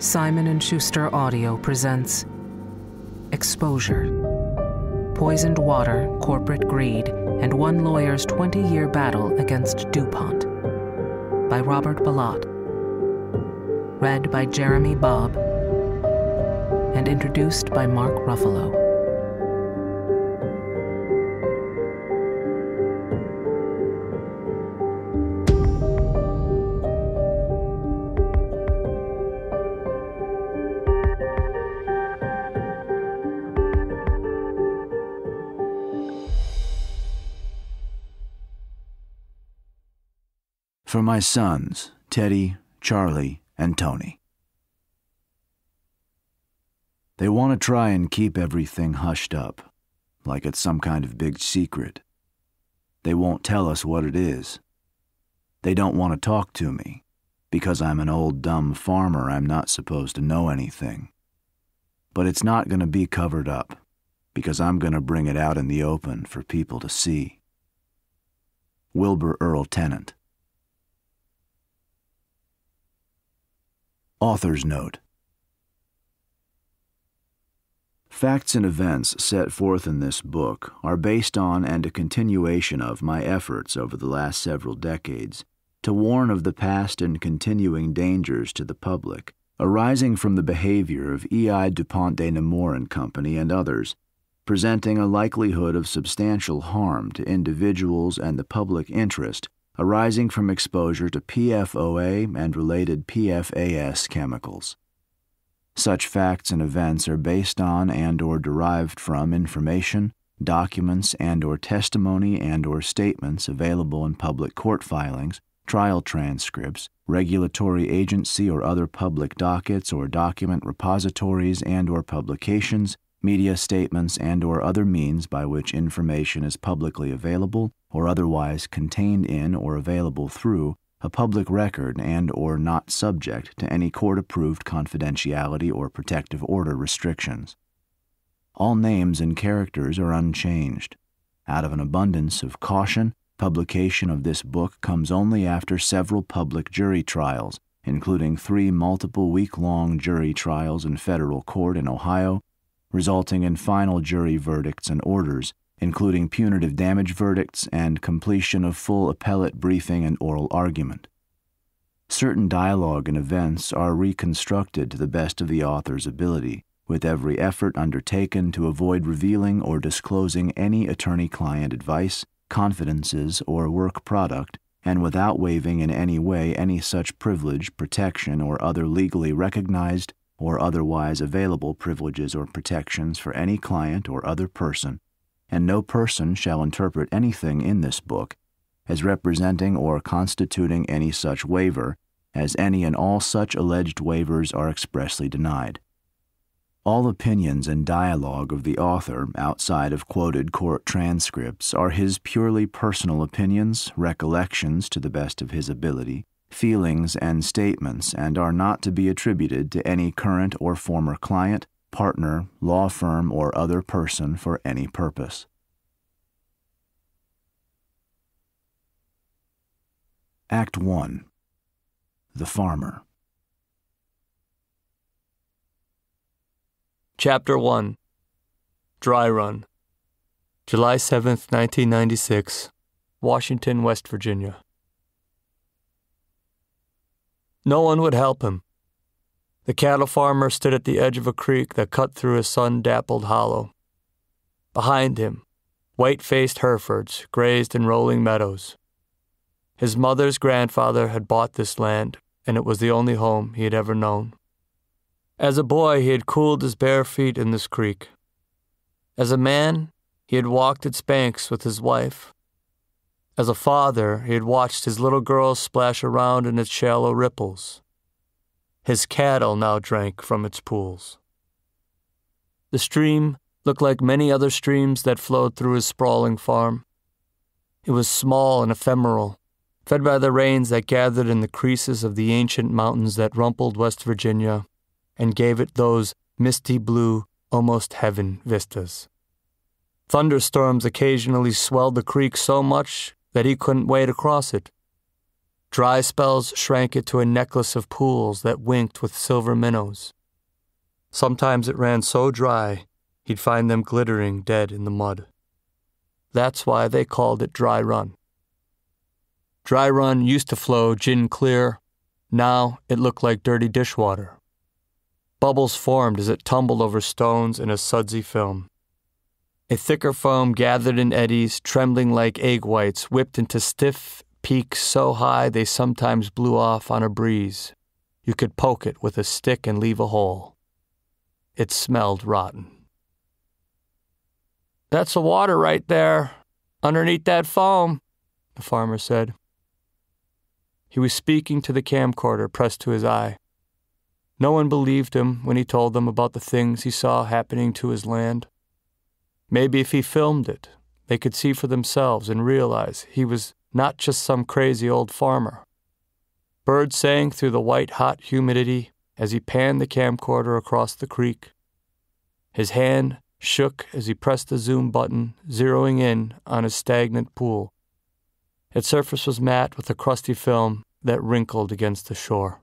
Simon & Schuster Audio presents Exposure. Poisoned water, corporate greed, and one lawyer's 20-year battle against DuPont. By Robert Bilott. Read by Jeremy Bobb And introduced by Mark Ruffalo. My sons, Teddy, Charlie, and Tony. They want to try and keep everything hushed up, like it's some kind of big secret. They won't tell us what it is. They don't want to talk to me, because I'm an old dumb farmer, I'm not supposed to know anything. But it's not going to be covered up, because I'm going to bring it out in the open for people to see. Wilbur Earl Tennant. Author's Note Facts and events set forth in this book are based on and a continuation of my efforts over the last several decades to warn of the past and continuing dangers to the public arising from the behavior of E.I. DuPont de Nemours and Company and others, presenting a likelihood of substantial harm to individuals and the public interest arising from exposure to PFOA and related PFAS chemicals. Such facts and events are based on and or derived from information, documents and or testimony and or statements available in public court filings, trial transcripts, regulatory agency or other public dockets or document repositories and or publications, media statements and or other means by which information is publicly available or otherwise contained in or available through a public record and or not subject to any court-approved confidentiality or protective order restrictions. All names and characters are unchanged. Out of an abundance of caution, publication of this book comes only after several public jury trials, including three multiple week-long jury trials in federal court in Ohio resulting in final jury verdicts and orders, including punitive damage verdicts and completion of full appellate briefing and oral argument. Certain dialogue and events are reconstructed to the best of the author's ability, with every effort undertaken to avoid revealing or disclosing any attorney client advice, confidences, or work product, and without waiving in any way any such privilege, protection, or other legally recognized or otherwise available privileges or protections for any client or other person, and no person shall interpret anything in this book as representing or constituting any such waiver, as any and all such alleged waivers are expressly denied. All opinions and dialogue of the author outside of quoted court transcripts are his purely personal opinions, recollections to the best of his ability, feelings, and statements and are not to be attributed to any current or former client, partner, law firm, or other person for any purpose. Act 1 The Farmer. Chapter 1 Dry Run. July 7th, 1996, Washington, West Virginia. No one would help him. The cattle farmer stood at the edge of a creek that cut through a sun dappled hollow. Behind him, white faced Herefords grazed in rolling meadows. His mother's grandfather had bought this land, and it was the only home he had ever known. As a boy, he had cooled his bare feet in this creek. As a man, he had walked its banks with his wife. As a father, he had watched his little girls splash around in its shallow ripples. His cattle now drank from its pools. The stream looked like many other streams that flowed through his sprawling farm. It was small and ephemeral, fed by the rains that gathered in the creases of the ancient mountains that rumpled West Virginia and gave it those misty blue, almost heaven vistas. Thunderstorms occasionally swelled the creek so much that he couldn't wade across it. Dry spells shrank it to a necklace of pools that winked with silver minnows. Sometimes it ran so dry he'd find them glittering dead in the mud. That's why they called it Dry Run. Dry Run used to flow gin clear. Now it looked like dirty dishwater. Bubbles formed as it tumbled over stones in a sudsy film. A thicker foam gathered in eddies, trembling like egg whites, whipped into stiff peaks so high they sometimes blew off on a breeze. You could poke it with a stick and leave a hole. It smelled rotten. That's the water right there, underneath that foam, the farmer said. He was speaking to the camcorder pressed to his eye. No one believed him when he told them about the things he saw happening to his land. Maybe if he filmed it, they could see for themselves and realize he was not just some crazy old farmer. Birds sang through the white hot humidity as he panned the camcorder across the creek. His hand shook as he pressed the zoom button, zeroing in on a stagnant pool. Its surface was matte with a crusty film that wrinkled against the shore.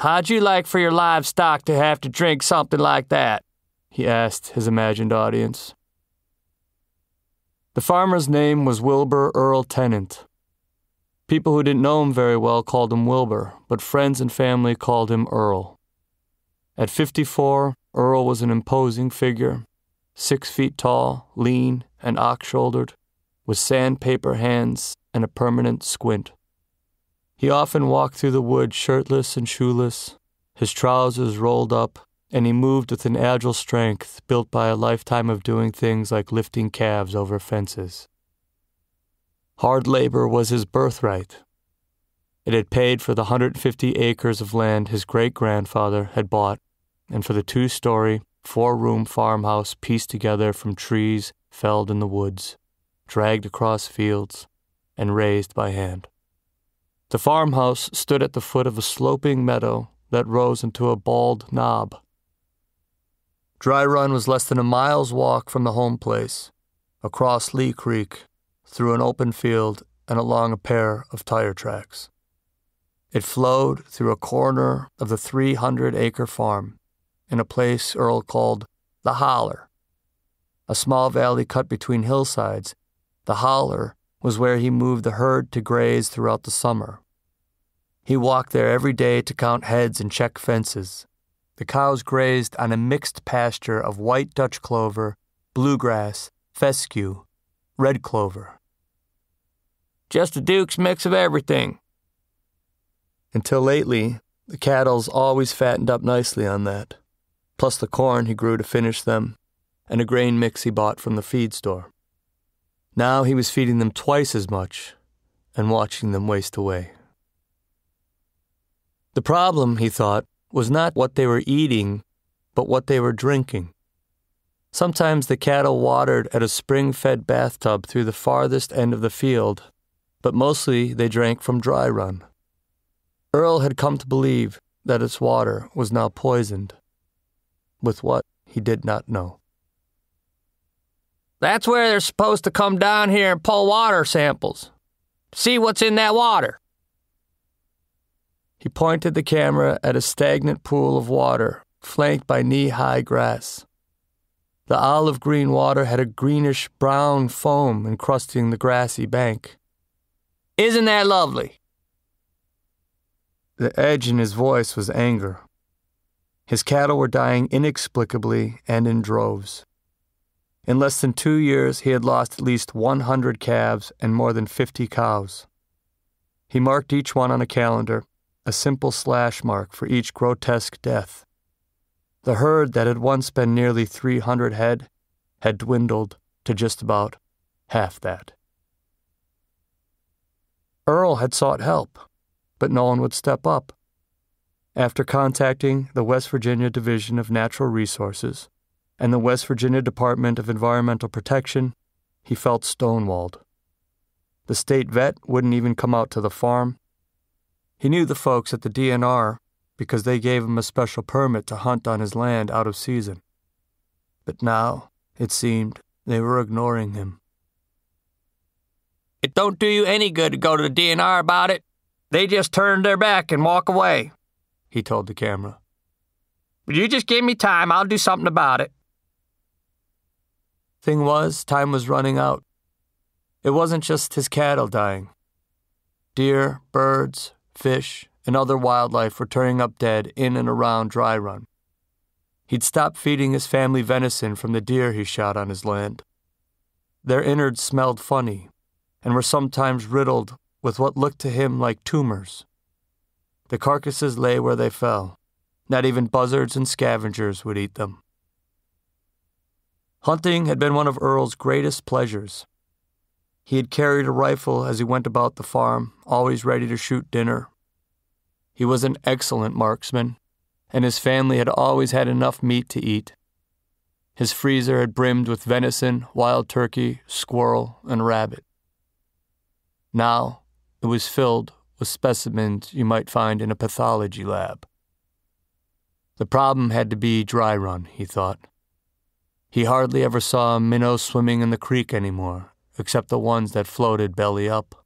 How'd you like for your livestock to have to drink something like that? He asked his imagined audience. The farmer's name was Wilbur Earl Tennant. People who didn't know him very well called him Wilbur, but friends and family called him Earl. At 54, Earl was an imposing figure, six feet tall, lean, and ox shouldered, with sandpaper hands and a permanent squint. He often walked through the woods shirtless and shoeless, his trousers rolled up, and he moved with an agile strength built by a lifetime of doing things like lifting calves over fences. Hard labor was his birthright. It had paid for the 150 acres of land his great grandfather had bought and for the two story, four room farmhouse pieced together from trees felled in the woods, dragged across fields, and raised by hand. The farmhouse stood at the foot of a sloping meadow that rose into a bald knob. Dry Run was less than a mile's walk from the home place, across Lee Creek, through an open field, and along a pair of tire tracks. It flowed through a corner of the 300 acre farm in a place Earl called the Holler. A small valley cut between hillsides, the Holler was where he moved the herd to graze throughout the summer. He walked there every day to count heads and check fences. The cows grazed on a mixed pasture of white Dutch clover, bluegrass, fescue, red clover. Just a Duke's mix of everything. Until lately, the cattle's always fattened up nicely on that plus the corn he grew to finish them, and a grain mix he bought from the feed store. Now he was feeding them twice as much and watching them waste away. The problem, he thought, was not what they were eating, but what they were drinking. Sometimes the cattle watered at a spring fed bathtub through the farthest end of the field, but mostly they drank from dry run. Earl had come to believe that its water was now poisoned with what he did not know. That's where they're supposed to come down here and pull water samples. See what's in that water. He pointed the camera at a stagnant pool of water flanked by knee high grass. The olive green water had a greenish brown foam encrusting the grassy bank. Isn't that lovely? The edge in his voice was anger. His cattle were dying inexplicably and in droves. In less than two years, he had lost at least 100 calves and more than 50 cows. He marked each one on a calendar, a simple slash mark for each grotesque death. The herd that had once been nearly 300 head had dwindled to just about half that. Earl had sought help, but no one would step up. After contacting the West Virginia Division of Natural Resources and the West Virginia Department of Environmental Protection, he felt stonewalled. The state vet wouldn't even come out to the farm. He knew the folks at the DNR because they gave him a special permit to hunt on his land out of season. But now, it seemed, they were ignoring him. It don't do you any good to go to the DNR about it. They just turn their back and walk away, he told the camera. But you just give me time, I'll do something about it. Thing was, time was running out. It wasn't just his cattle dying. Deer, birds, fish, and other wildlife were turning up dead in and around Dry Run. He'd stopped feeding his family venison from the deer he shot on his land. Their innards smelled funny and were sometimes riddled with what looked to him like tumors. The carcasses lay where they fell. Not even buzzards and scavengers would eat them. Hunting had been one of Earl's greatest pleasures. He had carried a rifle as he went about the farm, always ready to shoot dinner. He was an excellent marksman, and his family had always had enough meat to eat. His freezer had brimmed with venison, wild turkey, squirrel, and rabbit. Now it was filled with specimens you might find in a pathology lab. The problem had to be dry run, he thought. He hardly ever saw minnows swimming in the creek anymore, except the ones that floated belly up.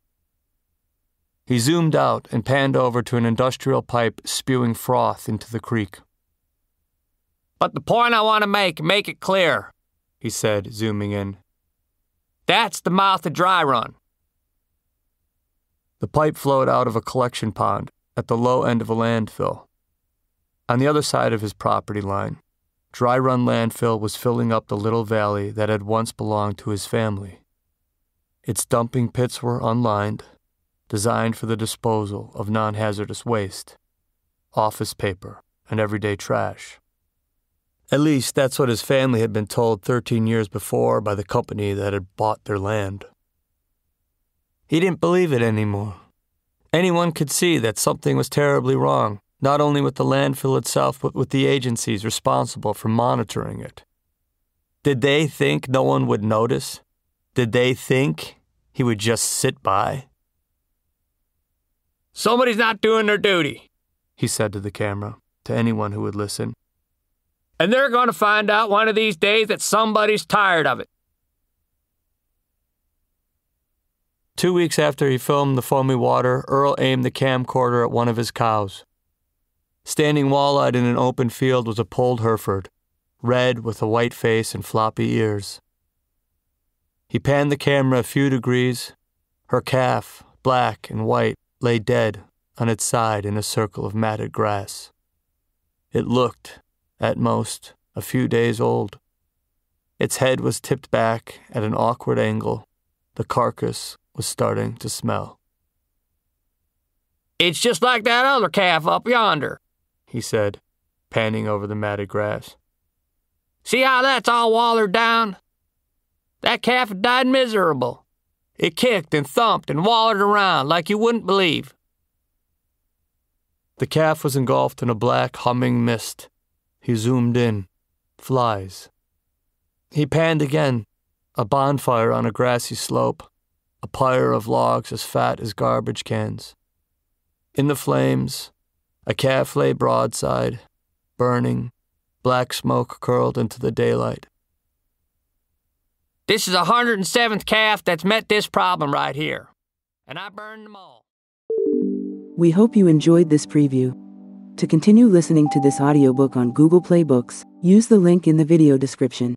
He zoomed out and panned over to an industrial pipe spewing froth into the creek. But the point I want to make, make it clear, he said, zooming in. That's the mouth of Dry Run. The pipe flowed out of a collection pond at the low end of a landfill. On the other side of his property line, Dry Run landfill was filling up the little valley that had once belonged to his family. Its dumping pits were unlined, designed for the disposal of non hazardous waste, office paper, and everyday trash. At least that's what his family had been told 13 years before by the company that had bought their land. He didn't believe it anymore. Anyone could see that something was terribly wrong, not only with the landfill itself, but with the agencies responsible for monitoring it. Did they think no one would notice? Did they think he would just sit by? Somebody's not doing their duty, he said to the camera, to anyone who would listen. And they're going to find out one of these days that somebody's tired of it. Two weeks after he filmed the foamy water, Earl aimed the camcorder at one of his cows. Standing wall-eyed in an open field was a polled Hereford, red with a white face and floppy ears. He panned the camera a few degrees. Her calf, black and white, lay dead on its side in a circle of matted grass. It looked, at most, a few days old. Its head was tipped back at an awkward angle. The carcass was starting to smell. It's just like that other calf up yonder, he said, panning over the matted grass. See how that's all wallered down? That calf died miserable. It kicked and thumped and wallered around like you wouldn't believe. The calf was engulfed in a black, humming mist. He zoomed in. Flies. He panned again. A bonfire on a grassy slope. A pyre of logs as fat as garbage cans. In the flames, a calf lay broadside, burning, black smoke curled into the daylight. This is a 107th calf that's met this problem right here. And I burned them all. We hope you enjoyed this preview. To continue listening to this audiobook on Google Play Books, use the link in the video description.